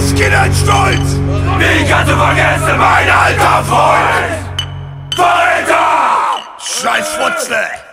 Christkindern stolz. Wie kannst du vergessen, mein alter Freund. Verräter! Scheiß Futzel!